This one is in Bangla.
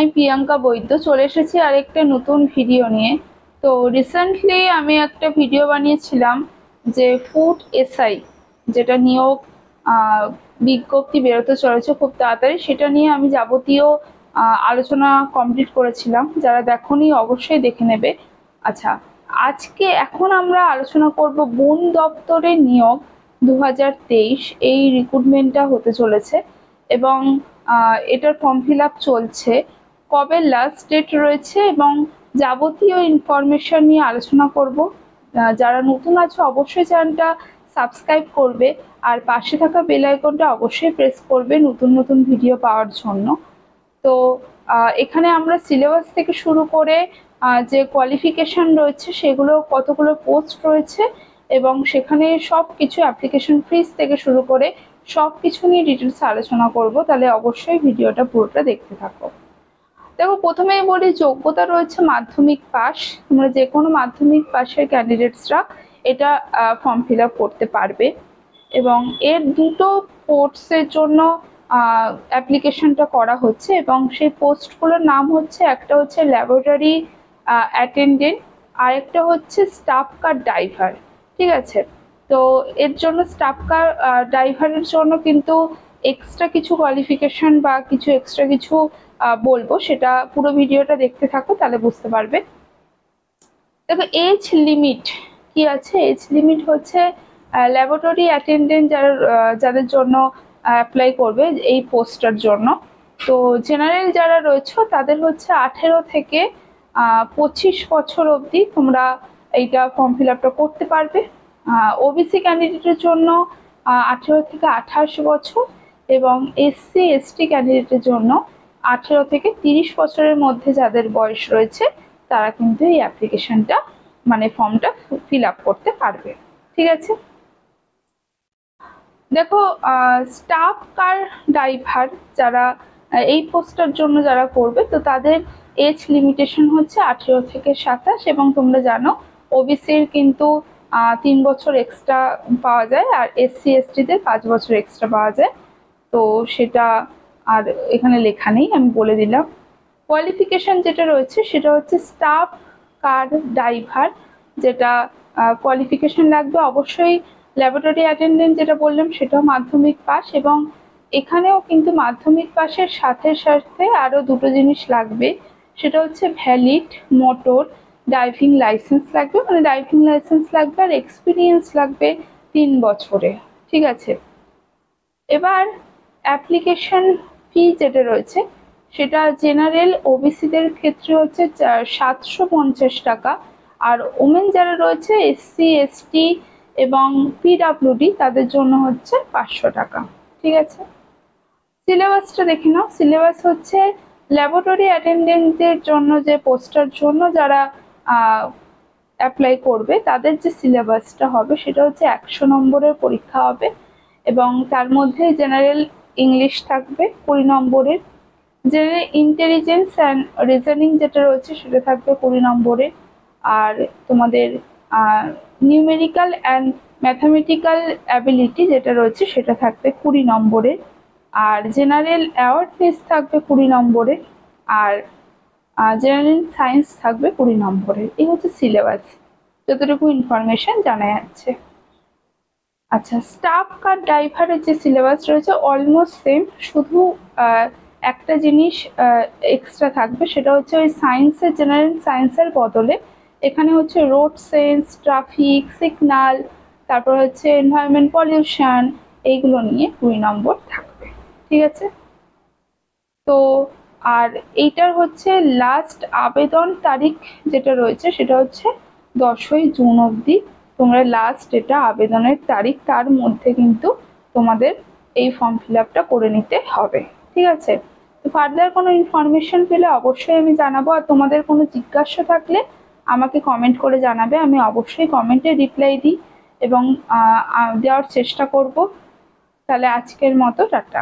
আমি প্রিয়াঙ্কা বৈদ্য চলে এসেছি আরেকটা নতুন ভিডিও নিয়ে। তো রিসেন্টলি আমি একটা ভিডিও বানিয়েছিলাম যে ফুড এসআই যেটা নিয়োগ বিজ্ঞপ্তি বেরোতে চলেছে খুব তাড়াতাড়ি। সেটা নিয়ে আমি যাবতীয় আলোচনা কমপ্লিট করেছিলাম। যারা দেখনি অবশ্যই দেখে নেবে। আচ্ছা আজকে এখন আমরা আলোচনা করব বন দপ্তরের নিয়োগ দু হাজার তেইশ। এই রিক্রুটমেন্টটা হতে চলেছে এবং এটার ফর্ম ফিল চলছে। কবে লাস্ট ডেট রয়েছে এবং যাবতীয় ইনফরমেশন নিয়ে আলোচনা করব। যারা নতুন আছে অবশ্যই চ্যানেলটা সাবস্ক্রাইব করবে আর পাশে থাকা বেল আইকনটা অবশ্যই প্রেস করবে নতুন নতুন ভিডিও পাওয়ার জন্য। তো এখানে আমরা সিলেবাস থেকে শুরু করে যে কোয়ালিফিকেশান রয়েছে সেগুলো কতগুলো পোস্ট রয়েছে এবং সেখানে সব কিছু অ্যাপ্লিকেশন ফিস থেকে শুরু করে সব কিছু নিয়ে ডিটেলস আলোচনা করব। তাহলে অবশ্যই ভিডিওটা পুরোটা দেখতে থাকো। দেখো, প্রথমেই বলি, যোগ্যতা রয়েছে মাধ্যমিক পাস তোমরা যে কোনো মাধ্যমিক পাশের ক্যান্ডিডেটসরা এটা ফর্ম ফিল করতে পারবে। এবং এর দুটো পোস্টের জন্য অ্যাপ্লিকেশনটা করা হচ্ছে এবং সেই পোস্টগুলোর নাম হচ্ছে, একটা হচ্ছে ল্যাবরেটরি অ্যাটেন্ডেন্ট আর একটা হচ্ছে স্টাফ কার ড্রাইভার ঠিক আছে? তো এর জন্য স্টাফ কার ড্রাইভারের জন্য কিন্তু এক্সট্রা কিছু কোয়ালিফিকেশন বা কিছু এক্সট্রা কিছু বলব, সেটা পুরো ভিডিওটা দেখতে থাকো, তাহলে বুঝতে পারবে। দেখো এজ লিমিট কি আছে? এজ লিমিট হচ্ছে ল্যাবরেটরি অ্যাটেন্ডেন্ট যারা যাদের জন্য অ্যাপ্লাই করবে এই পোস্টার জন্য। তো জেনারেল যারা রয়েছে, তাদের হচ্ছে আঠেরো থেকে পঁচিশ বছর অবধি তোমরা এইটা ফর্ম ফিল আপটা করতে পারবে। ওবিসি ক্যান্ডিডেটের জন্য আঠেরো থেকে আঠাশ বছর এবং এসসি এসটি ক্যান্ডিডেটের জন্য আঠেরো থেকে তিরিশ বছরের মধ্যে যাদের বয়স রয়েছে, তারা কিন্তু এই অ্যাপ্লিকেশনটা মানে ফর্মটা ফিল আপ করতে পারবে। ঠিক আছে? দেখো স্টাফ কার ড্রাইভার যারা এই পোস্টার জন্য যারা করবে, তো তাদের এজ লিমিটেশন হচ্ছে আঠেরো থেকে সাতাশ এবং তোমরা জানো ওবিসির কিন্তু তিন বছর এক্সট্রা পাওয়া যায় আর এসসি এসটিদের পাঁচ বছর এক্সট্রা পাওয়া যায়। তো সেটা আর এখানে লেখা নেই, আমি বলে দিলাম। কোয়ালিফিকেশান যেটা রয়েছে সেটা হচ্ছে স্টাফ কার ড্রাইভার যেটা কোয়ালিফিকেশান লাগবে অবশ্যই ল্যাবরেটরি অ্যাটেন্ডেন্ট যেটা বললাম সেটাও মাধ্যমিক পাস এবং এখানেও কিন্তু মাধ্যমিক পাসের সাথে সাথে আরও দুটো জিনিস লাগবে। সেটা হচ্ছে ভ্যালিড মোটর ড্রাইভিং লাইসেন্স লাগবে মানে ড্রাইভিং লাইসেন্স লাগবে আর এক্সপিরিয়েন্স লাগবে তিন বছরে, ঠিক আছে? এবার অ্যাপ্লিকেশন ফি যেটা রয়েছে, সেটা জেনারেল ওবিসিদের ক্ষেত্রে হচ্ছে সাতশো পঞ্চাশ টাকা। আর ওমেন যারা রয়েছে এসসি এসটি এবং পিডাব্লিউডি তাদের জন্য হচ্ছে পাঁচশো টাকা। ঠিক আছে? সিলেবাসটা দেখে নাও। সিলেবাস হচ্ছে ল্যাবরেটরি অ্যাটেন্ডেন্টদের জন্য যে পোস্টার, জন্য যারা অ্যাপ্লাই করবে, তাদের যে সিলেবাসটা হবে, সেটা হচ্ছে একশো নম্বরের পরীক্ষা হবে। এবং তার মধ্যে জেনারেল ইংলিশ থাকবে, কুড়ি নম্বরের। জেনারেল ইন্টেলিজেন্স অ্যান্ড রিজনিং যেটা রয়েছে সেটা থাকবে কুড়ি নম্বরের। আর তোমাদের নিউমেরিক্যাল অ্যান্ড ম্যাথামেটিক্যাল অ্যাবিলিটি যেটা রয়েছে সেটা থাকবে কুড়ি নম্বরের। আর জেনারেল অ্যাওয়ারনেস থাকবে কুড়ি নম্বরের। আর জেনারেল সায়েন্স থাকবে কুড়ি নম্বরের। এই হচ্ছে সিলেবাস যতটুকু ইনফরমেশন জানা যাচ্ছে। আচ্ছা স্টাফ কার ড্রাইভারের যে সিলেবাস রয়েছে অলমোস্ট সেম শুধু একটা জিনিস এক্সট্রা থাকবে, সেটা হচ্ছে ওই সায়েন্সের জেনারেল সায়েন্সের বদলে, এখানে হচ্ছে রোড সেন্স ট্রাফিক সিগনাল তারপর হচ্ছে এনভায়রনমেন্ট পলিউশন এইগুলো নিয়ে কুড়ি নম্বর থাকবে, ঠিক আছে? তো, আর এইটার হচ্ছে লাস্ট আবেদন তারিখ যেটা রয়েছে, সেটা হচ্ছে দশই জুন অবধি তোমরা লাস্ট এটা আবেদনের তারিখ, তার মধ্যে কিন্তু তোমাদের এই ফর্ম ফিল করে নিতে হবে, ঠিক আছে? তো ফার্দার কোনো ইনফরমেশন পেলে অবশ্যই আমি জানাব, আর তোমাদের কোনো জিজ্ঞাসা থাকলে আমাকে কমেন্ট করে জানাবে, আমি অবশ্যই কমেন্টে রিপ্লাই দিই এবং দেওয়ার চেষ্টা করব। তাহলে আজকের মতো, টাটা।